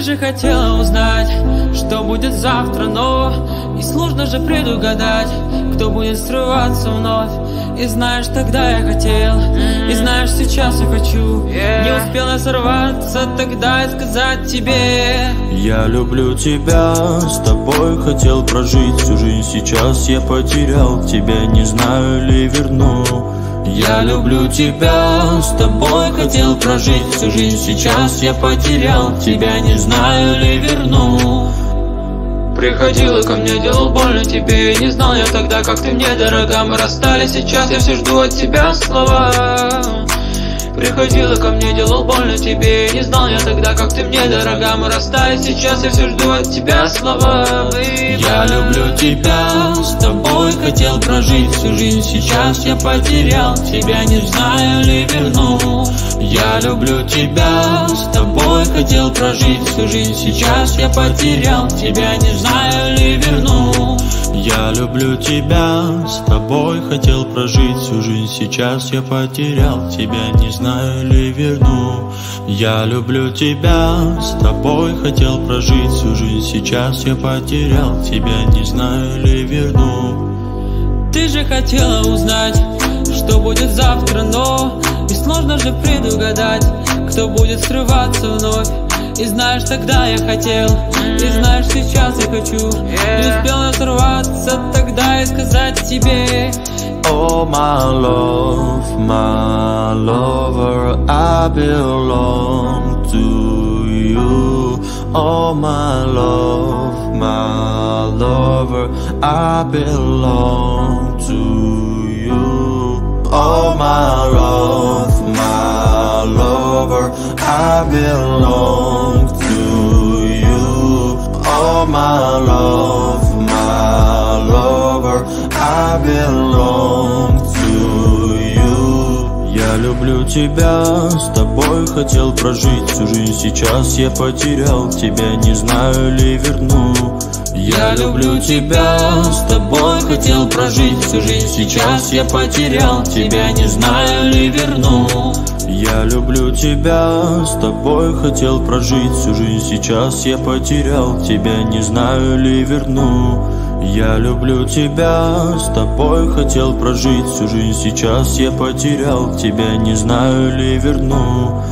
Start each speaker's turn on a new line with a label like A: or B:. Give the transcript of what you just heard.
A: Ты же хотела узнать, что будет завтра, но Несложно же предугадать, кто будет срываться вновь. И знаешь, тогда я хотел, и знаешь, сейчас я хочу. Не успела сорваться тогда и сказать тебе.
B: Я люблю тебя, с тобой хотел прожить всю жизнь. Сейчас я потерял тебя, не знаю ли верну я люблю тебя, с тобой хотел прожить всю жизнь. Сейчас я потерял тебя, не знаю ли верну.
A: Приходила ко мне, делал больно тебе Не знал я тогда, как ты мне дорога. Мы расстались, сейчас я все жду от тебя слова. Приходила ко мне, делал больно тебе Не знал я тогда, как ты мне дорога. Мы расстались, сейчас я все жду от тебя слова
B: Я люблю тебя, с тобой хотел прожить всю жизнь Сейчас я потерял тебя, не знаю ли верну. Я люблю тебя, с тобой хотел прожить всю жизнь Сейчас я потерял тебя, не знаю ли верну я люблю тебя, с тобой хотел прожить всю жизнь Сейчас я потерял тебя, не знаю ли верну. Я люблю тебя, с тобой хотел прожить всю жизнь Сейчас я потерял тебя, не знаю ли верну.
A: Ты же хотела узнать, что будет завтра, но И сложно же предугадать, кто будет срываться вновь. И знаешь, тогда я хотел И знаешь, сейчас я хочу оторваться тогда и сказать тебе
B: Oh my love, my lover I belong to you Oh my love, my lover I belong to you Oh my love, my lover I belong my love, belong to you. Я люблю тебя, с тобой хотел прожить всю жизнь. Сейчас я потерял тебя, не знаю ли верну. Я люблю тебя, с тобой хотел прожить всю жизнь. Сейчас я потерял тебя, не знаю ли верну. Я люблю тебя, с тобой хотел прожить всю жизнь. Сейчас я потерял тебя, не знаю ли верну Я люблю тебя, с тобой хотел прожить всю жизнь. Сейчас я потерял тебя, не знаю ли верну